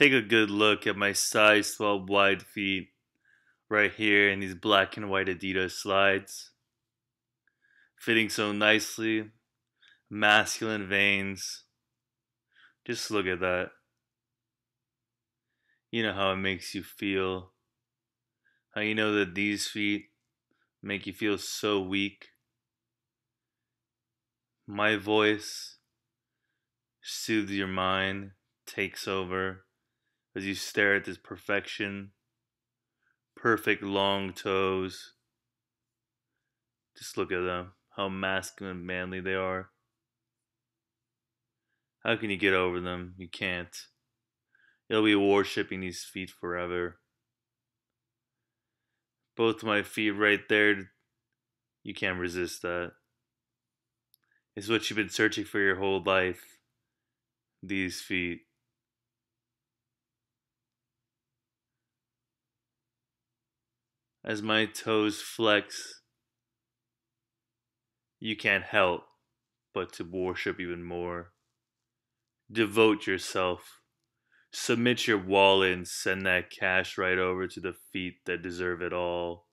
Take a good look at my size 12 wide feet right here in these black and white Adidas slides. Fitting so nicely, masculine veins. Just look at that. You know how it makes you feel. How you know that these feet make you feel so weak. My voice soothes your mind, takes over as you stare at this perfection. Perfect long toes. Just look at them, how masculine and manly they are. How can you get over them? You can't. You'll be worshipping these feet forever. Both my feet right there, you can't resist that. It's what you've been searching for your whole life. These feet. As my toes flex, you can't help but to worship even more. Devote yourself. Submit your wallet and send that cash right over to the feet that deserve it all.